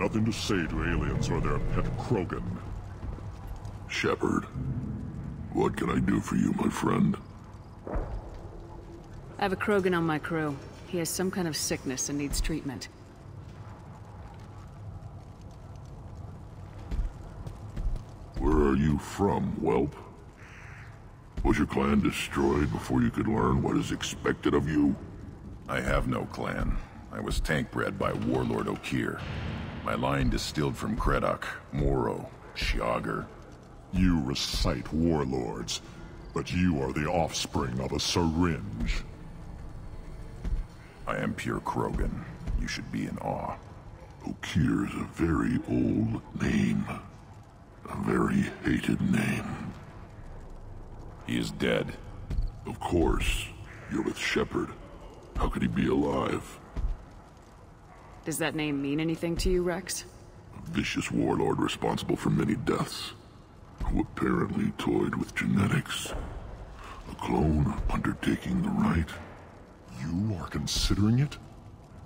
nothing to say to aliens or their pet Krogan. Shepard, what can I do for you, my friend? I have a Krogan on my crew. He has some kind of sickness and needs treatment. Where are you from, whelp? Was your clan destroyed before you could learn what is expected of you? I have no clan. I was tank bred by Warlord Okeer. My line distilled from Kredok, Moro, Shiagar. You recite warlords, but you are the offspring of a syringe. I am pure Krogan. You should be in awe. Okeer is a very old name. A very hated name. He is dead. Of course. You're with Shepard. How could he be alive? Does that name mean anything to you, Wrex? A vicious warlord responsible for many deaths. Who apparently toyed with genetics. A clone undertaking the rite. You are considering it?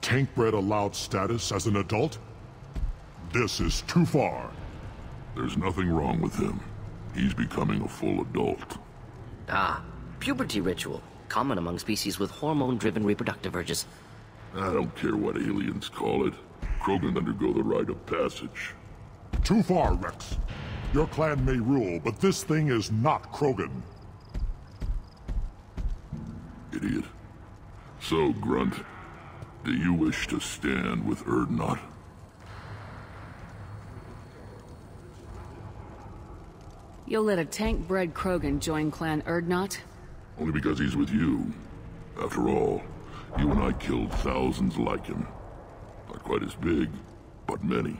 Tank bred allowed status as an adult? This is too far. There's nothing wrong with him. He's becoming a full adult. Ah, puberty ritual. Common among species with hormone-driven reproductive urges. I don't care what aliens call it. Krogan undergo the rite of passage. Too far, Wrex. Your clan may rule, but this thing is not Krogan. Idiot. So, Grunt, do you wish to stand with Urdnot? You'll let a tank-bred Krogan join Clan Urdnot? Only because he's with you. After all, you and I killed thousands like him. Not quite as big, but many.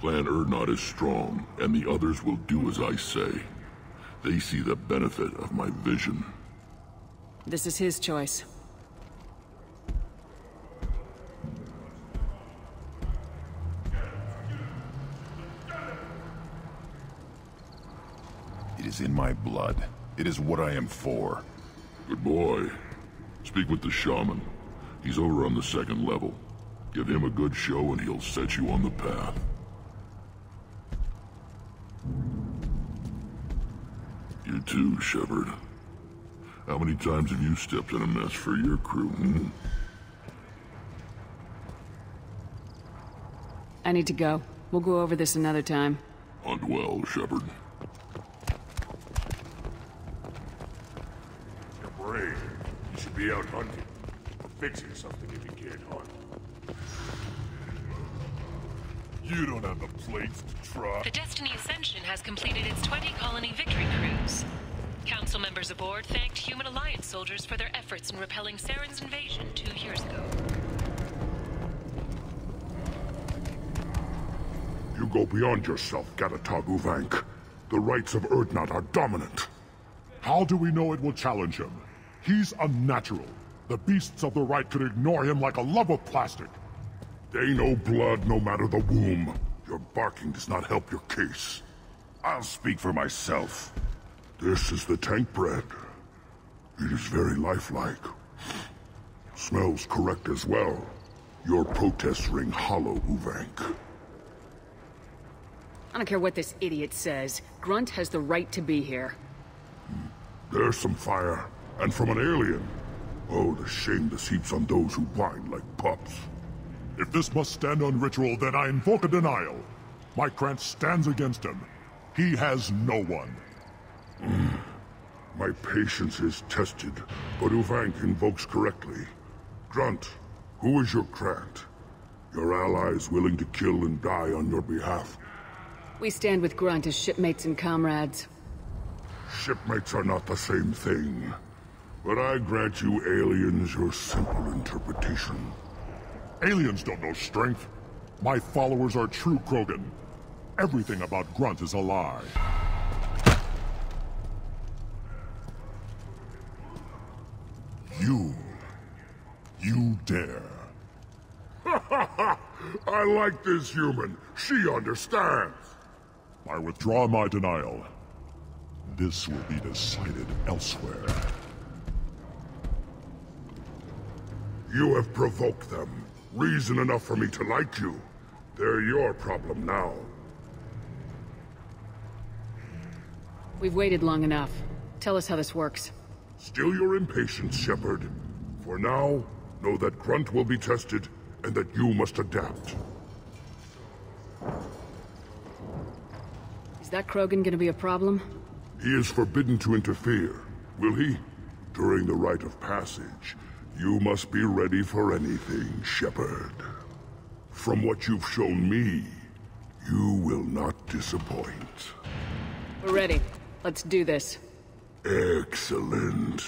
Clan Urdnot is strong, and the others will do as I say. They see the benefit of my vision. This is his choice. It is in my blood. It is what I am for. Good boy. Speak with the shaman. He's over on the second level. Give him a good show and he'll set you on the path. You too, Shepard. How many times have you stepped in a mess for your crew, hmm? I need to go. We'll go over this another time. Hunt well, Shepard. You're brave. You should be out hunting. Or fixing something if you can't hunt. You don't have the plates to try. The Destiny Ascension has completed its 20 colony victory cruise. Council members aboard thanked Human Alliance soldiers for their efforts in repelling Saren's invasion two years ago. You go beyond yourself, Gatatog Uvenk. The rites of Urdnot are dominant. How do we know it will challenge him? He's unnatural. The beasts of the rite could ignore him like a lump of plastic. They know blood no matter the womb. Your barking does not help your case. I'll speak for myself. This is the tank bred. It is very lifelike. Smells correct as well. Your protests ring hollow, Uvenk. I don't care what this idiot says. Grunt has the right to be here. Hmm. There's some fire, and from an alien. Oh, the shame this heaps on those who whine like pups. If this must stand on ritual, then I invoke a denial. My Krantt stands against him. He has no one. Mm. My patience is tested, but Uvenk invokes correctly. Grunt, who is your Krantt? Your allies willing to kill and die on your behalf. We stand with Grunt as shipmates and comrades. Shipmates are not the same thing. But I grant you aliens your simple interpretation. Aliens don't know strength. My followers are true Krogan. Everything about Grunt is a lie. You. You dare. I like this human. She understands. I withdraw my denial. This will be decided elsewhere. You have provoked them. Reason enough for me to like you. They're your problem now. We've waited long enough. Tell us how this works. Still your impatience, Shepard. For now, know that Grunt will be tested, and that you must adapt. Is that Krogan gonna be a problem? He is forbidden to interfere, will he? During the rite of passage, you must be ready for anything, Shepard. From what you've shown me, you will not disappoint. We're ready. Let's do this. Excellent.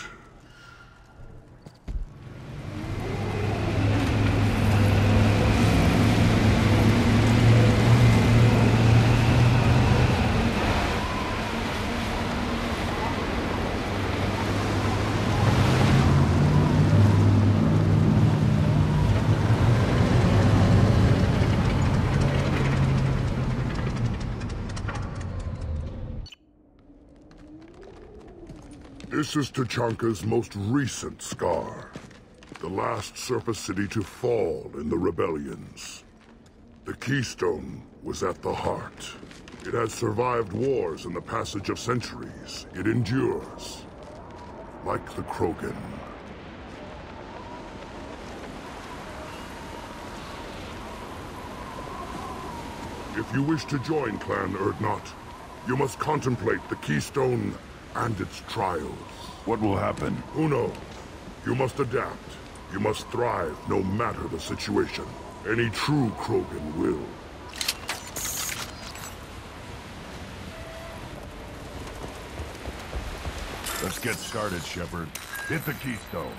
This is Tuchanka's most recent scar. The last surface city to fall in the rebellions. The Keystone was at the heart. It has survived wars and the passage of centuries. It endures. Like the Krogan. If you wish to join Clan Urdnot, you must contemplate the Keystone and its trials. What will happen? Who knows? You must adapt. You must thrive no matter the situation. Any true Krogan will. Let's get started, Shepard. Hit the keystone.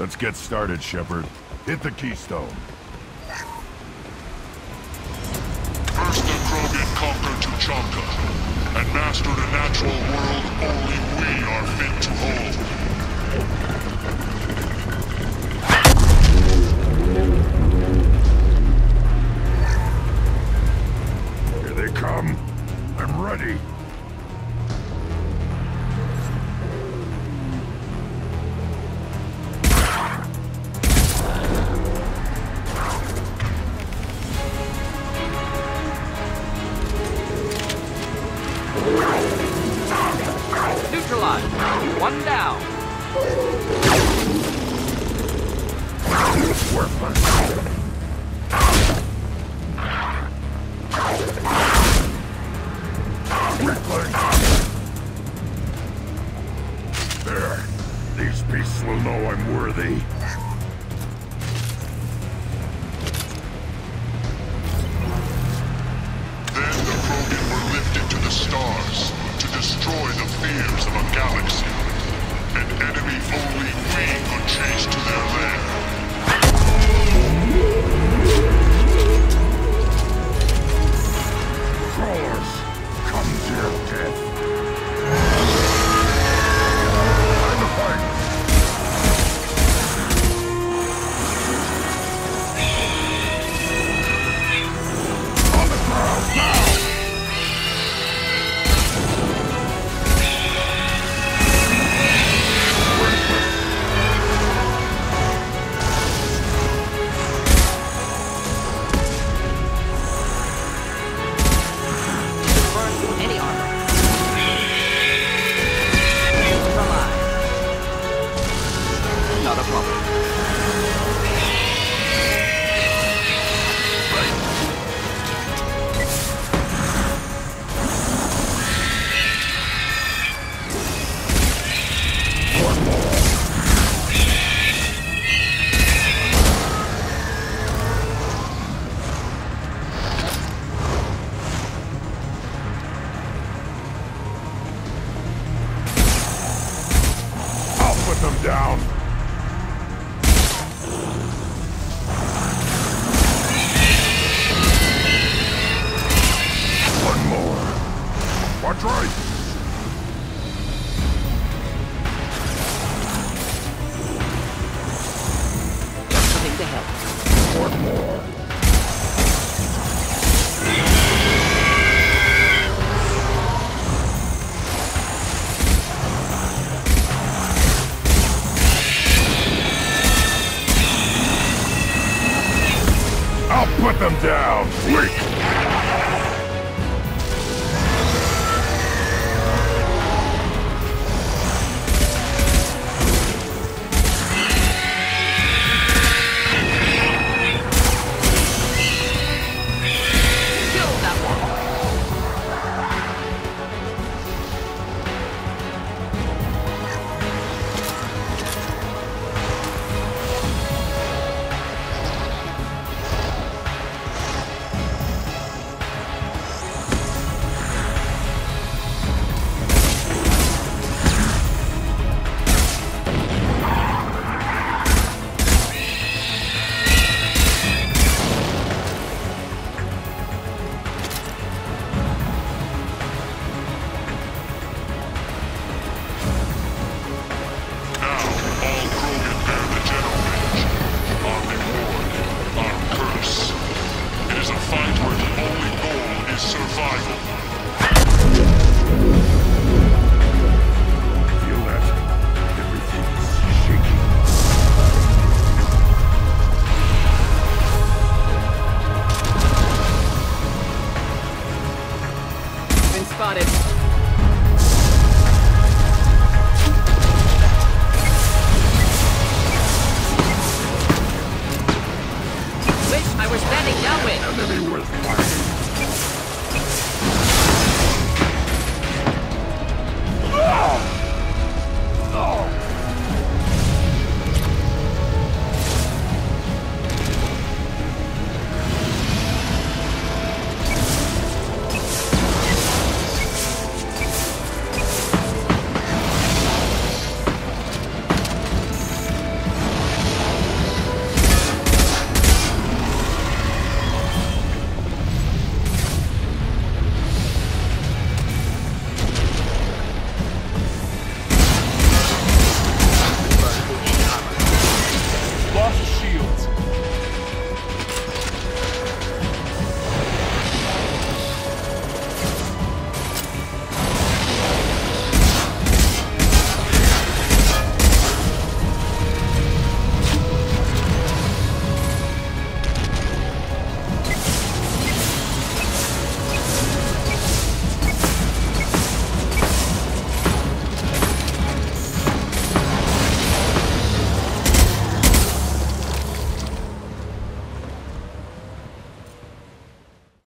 Let's get started, Shepard. Hit the keystone. First the Krogan conquered Tuchanka, and mastered a natural world only we are fit to hold. Beasts will know I'm worthy. Them down! Wait!